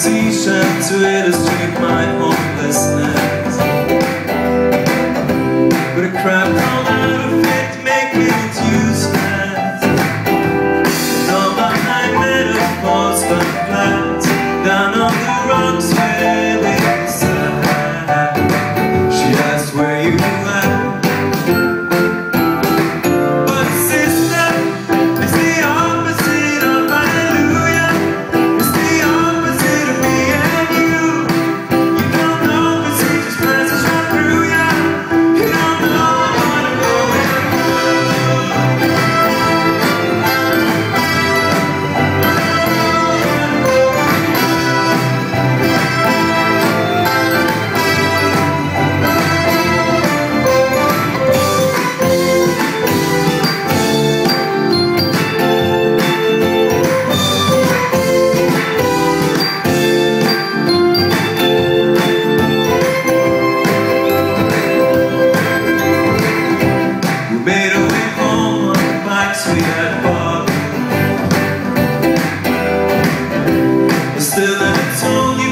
see to take my you